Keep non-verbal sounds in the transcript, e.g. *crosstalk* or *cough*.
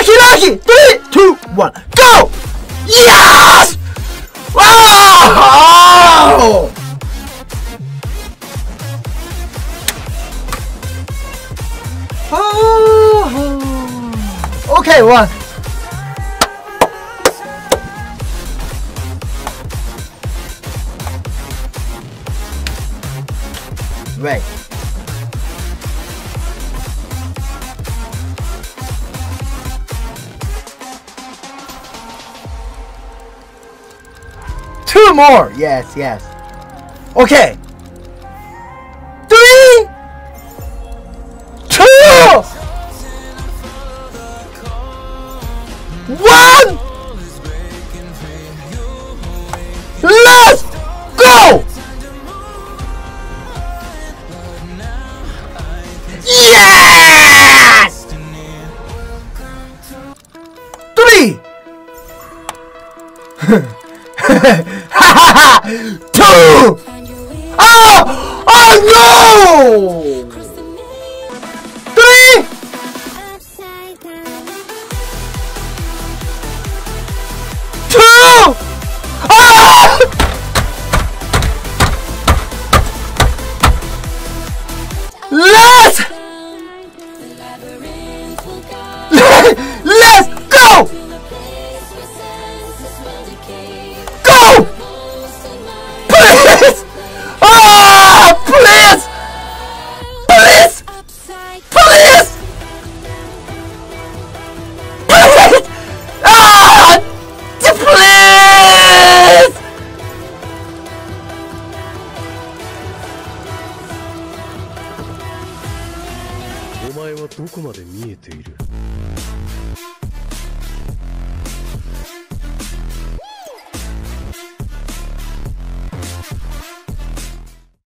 lucky, lucky! Three, two, one, go! Yes! Oh! Oh! Okay, one. Right. Two more! Yes, yes. Okay. Three! Two! One! Let's go! Yes! Three! *laughs* Two! Oh! Oh no! Three! Two! Oh! Let's Let's お前はどこまで見えている？